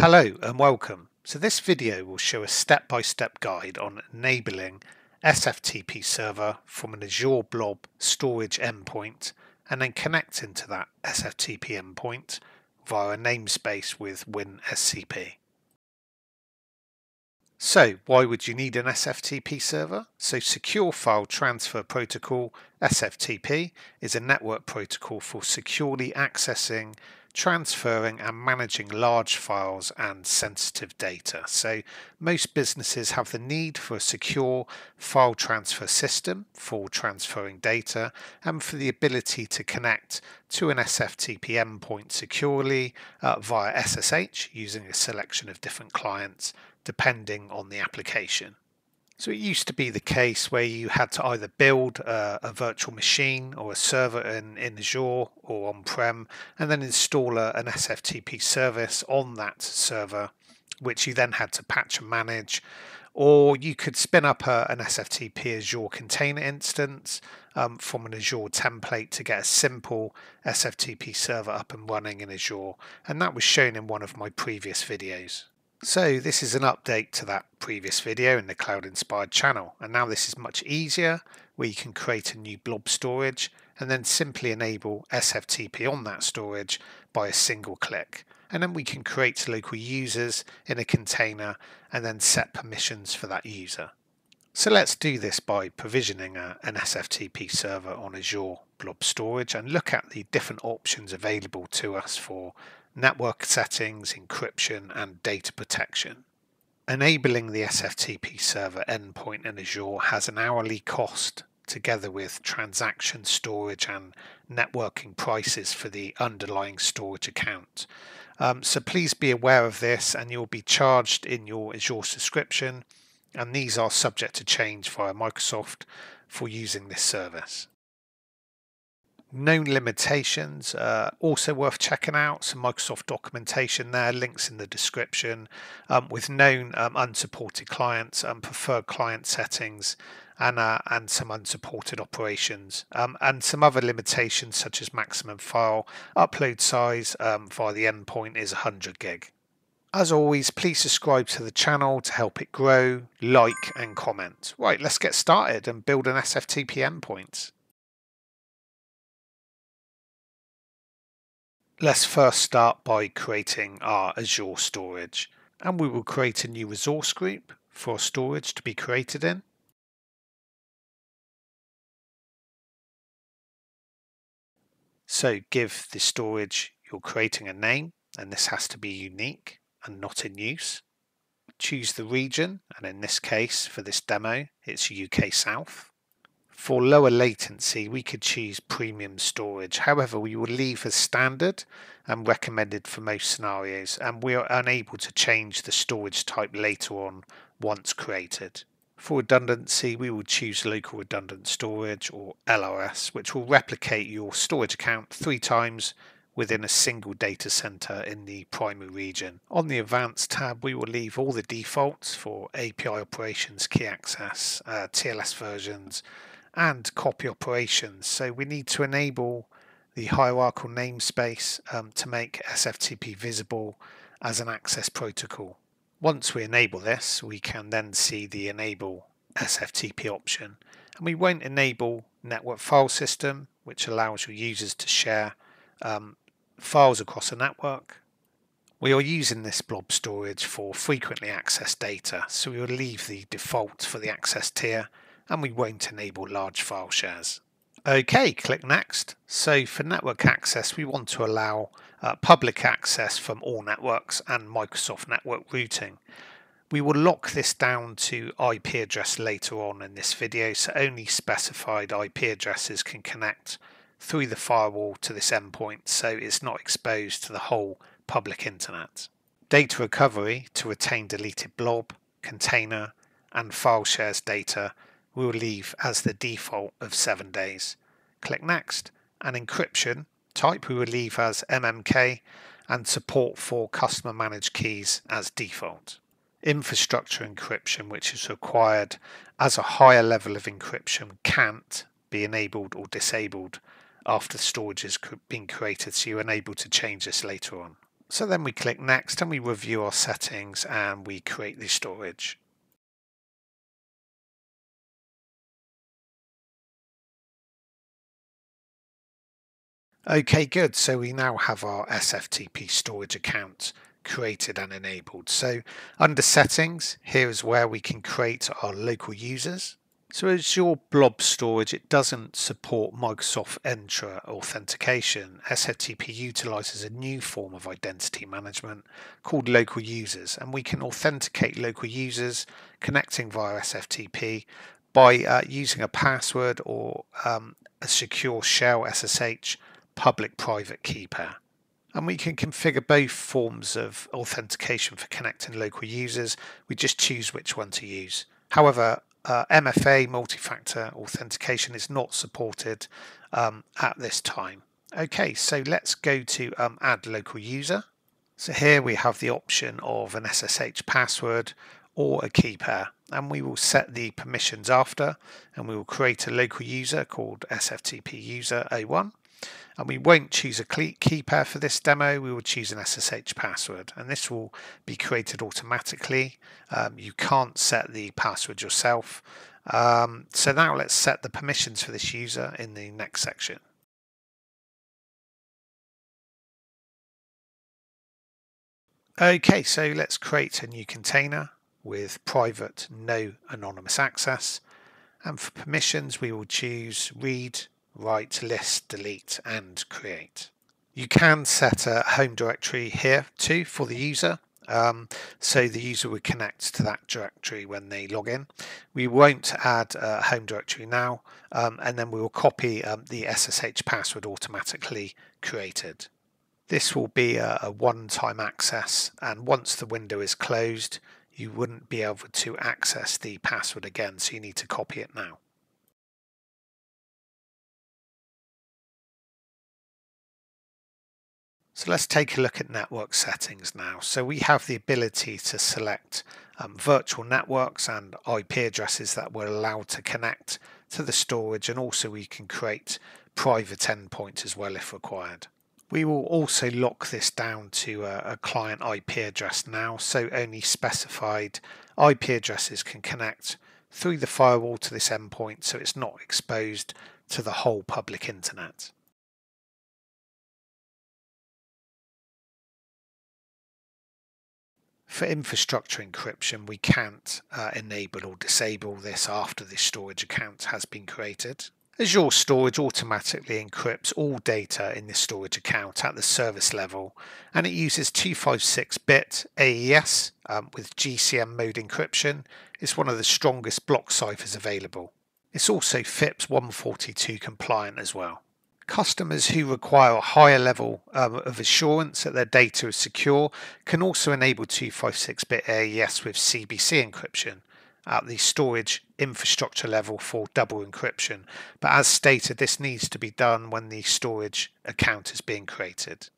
Hello and welcome. So this video will show a step-by-step guide on enabling SFTP server from an Azure Blob storage endpoint and then connecting to that SFTP endpoint via a namespace with WinSCP. So why would you need an SFTP server? So Secure File Transfer Protocol, SFTP, is a network protocol for securely accessing transferring and managing large files and sensitive data. So most businesses have the need for a secure file transfer system for transferring data and for the ability to connect to an SFTP endpoint securely uh, via SSH using a selection of different clients depending on the application. So it used to be the case where you had to either build a, a virtual machine or a server in, in Azure or on-prem and then install a, an SFTP service on that server, which you then had to patch and manage. Or you could spin up a, an SFTP Azure container instance um, from an Azure template to get a simple SFTP server up and running in Azure. And that was shown in one of my previous videos. So this is an update to that previous video in the Cloud Inspired channel and now this is much easier where you can create a new blob storage and then simply enable SFTP on that storage by a single click and then we can create local users in a container and then set permissions for that user. So let's do this by provisioning a, an SFTP server on Azure Blob Storage and look at the different options available to us for network settings, encryption, and data protection. Enabling the SFTP server endpoint in Azure has an hourly cost together with transaction storage and networking prices for the underlying storage account. Um, so please be aware of this and you'll be charged in your Azure subscription and these are subject to change via Microsoft for using this service known limitations uh, also worth checking out some microsoft documentation there links in the description um, with known um, unsupported clients and preferred client settings and uh, and some unsupported operations um, and some other limitations such as maximum file upload size um, via the endpoint is 100 gig as always, please subscribe to the channel to help it grow, like and comment. Right, let's get started and build an SFTP endpoint. Let's first start by creating our Azure storage and we will create a new resource group for storage to be created in. So give the storage you're creating a name and this has to be unique and not in use. Choose the region and in this case for this demo it's UK South. For lower latency, we could choose premium storage. However, we will leave as standard and recommended for most scenarios, and we are unable to change the storage type later on once created. For redundancy, we will choose local redundant storage or LRS, which will replicate your storage account three times within a single data center in the primary region. On the advanced tab, we will leave all the defaults for API operations, key access, uh, TLS versions, and copy operations. So we need to enable the hierarchical namespace um, to make SFTP visible as an access protocol. Once we enable this, we can then see the enable SFTP option. And we won't enable network file system, which allows your users to share um, files across a network. We are using this blob storage for frequently accessed data, so we will leave the default for the access tier and we won't enable large file shares. Okay, click next. So for network access, we want to allow uh, public access from all networks and Microsoft network routing. We will lock this down to IP address later on in this video, so only specified IP addresses can connect through the firewall to this endpoint, so it's not exposed to the whole public internet. Data recovery to retain deleted blob, container, and file shares data we will leave as the default of 7 days. Click Next and encryption type we will leave as MMK and support for customer managed keys as default. Infrastructure encryption which is required as a higher level of encryption can't be enabled or disabled after storage has been created so you're unable to change this later on. So then we click next and we review our settings and we create the storage. Okay, good. So we now have our SFTP storage account created and enabled. So under settings, here is where we can create our local users. So Azure Blob Storage, it doesn't support Microsoft Entra authentication. SFTP utilizes a new form of identity management called local users, and we can authenticate local users connecting via SFTP by uh, using a password or um, a secure shell SSH public-private key pair. And we can configure both forms of authentication for connecting local users. We just choose which one to use. However, uh, MFA multi-factor authentication is not supported um, at this time. Okay, so let's go to um, add local user. So here we have the option of an SSH password or a key pair and we will set the permissions after and we will create a local user called SFTP user A1 and we won't choose a key pair for this demo we will choose an SSH password and this will be created automatically. Um, you can't set the password yourself. Um, so now let's set the permissions for this user in the next section. Okay so let's create a new container with private no anonymous access. And for permissions we will choose read write, list, delete, and create. You can set a home directory here too for the user. Um, so the user would connect to that directory when they log in. We won't add a home directory now, um, and then we will copy um, the SSH password automatically created. This will be a, a one-time access, and once the window is closed, you wouldn't be able to access the password again, so you need to copy it now. So let's take a look at network settings now. So we have the ability to select um, virtual networks and IP addresses that we're allowed to connect to the storage and also we can create private endpoints as well if required. We will also lock this down to a, a client IP address now so only specified IP addresses can connect through the firewall to this endpoint so it's not exposed to the whole public internet. For infrastructure encryption, we can't uh, enable or disable this after this storage account has been created. Azure Storage automatically encrypts all data in this storage account at the service level and it uses 256-bit AES um, with GCM mode encryption. It's one of the strongest block ciphers available. It's also FIPS 142 compliant as well. Customers who require a higher level um, of assurance that their data is secure can also enable 256-bit AES with CBC encryption at the storage infrastructure level for double encryption. But as stated, this needs to be done when the storage account is being created.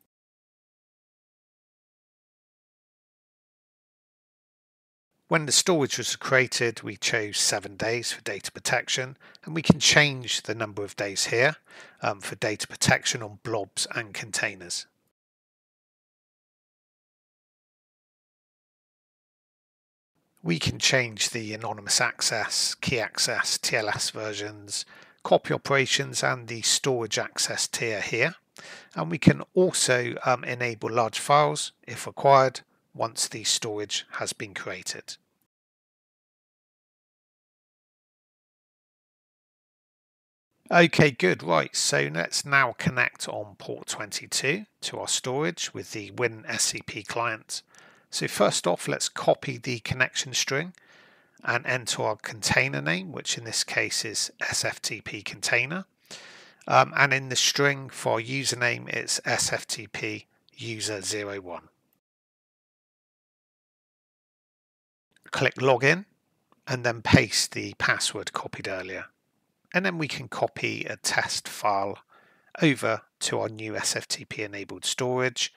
When the storage was created, we chose seven days for data protection, and we can change the number of days here um, for data protection on blobs and containers. We can change the anonymous access, key access, TLS versions, copy operations and the storage access tier here. And we can also um, enable large files if required once the storage has been created. Okay, good. Right, so let's now connect on port 22 to our storage with the WinSCP client. So first off, let's copy the connection string and enter our container name, which in this case is SFTP container. Um, and in the string for username, it's SFTP user01. click login and then paste the password copied earlier. And then we can copy a test file over to our new SFTP enabled storage.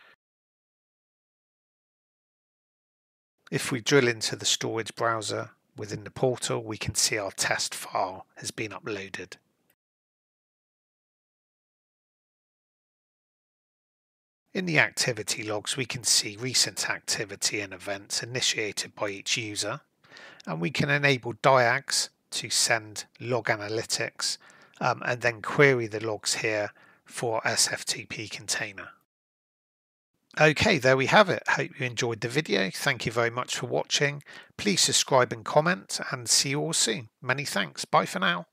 If we drill into the storage browser within the portal, we can see our test file has been uploaded. In the activity logs, we can see recent activity and events initiated by each user, and we can enable diags to send log analytics um, and then query the logs here for SFTP container. Okay, there we have it. Hope you enjoyed the video. Thank you very much for watching. Please subscribe and comment and see you all soon. Many thanks. Bye for now.